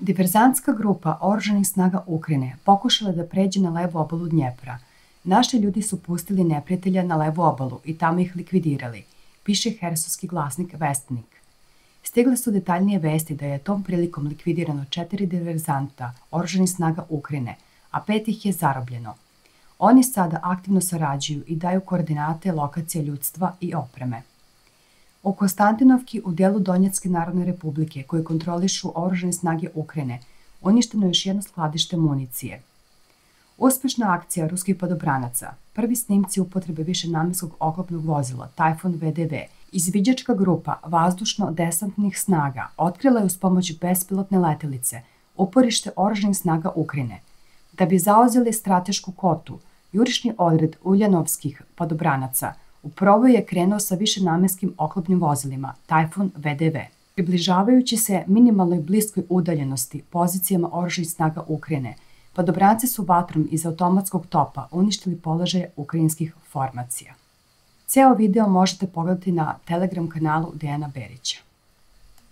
Diverzantska grupa oružanih snaga Ukrajine pokušala da pređe na levu obalu Dnjepra. Naši ljudi su pustili neprijatelja na levu obalu i tamo ih likvidirali, piše hersovski glasnik Vestnik. Stigle su detaljnije vesti da je tom prilikom likvidirano četiri diverzanta oružanih snaga Ukrajine, a pet ih je zarobljeno. Oni sada aktivno sarađuju i daju koordinate lokacije ljudstva i opreme. U Konstantinovki u delu Donjetske narodne republike koje kontrolišu oružane snage Ukrajine uništeno je još jedno skladište municije. Uspešna akcija ruskih podobranaca, prvi snimci upotrebe više namjenskog oklopnog vozila Typhoon VDV, izviđačka grupa vazdušno-desantnih snaga otkrila je uz pomoć bespilotne letelice uporište oružanih snaga Ukrajine. Da bi zauzeli stratešku kotu, jurišni odred Uljanovskih podobranaca – U proboj je krenuo sa više namenskim oklopnim vozilima Typhoon VDV. Približavajući se minimalnoj bliskoj udaljenosti pozicijama oružanih snaga Ukrajine, padobranci su vatrom iz automatskog topa uništili položaje ukrajinskih formacija. Ceo video možete pogledati na Telegram kanalu Dejana Berića.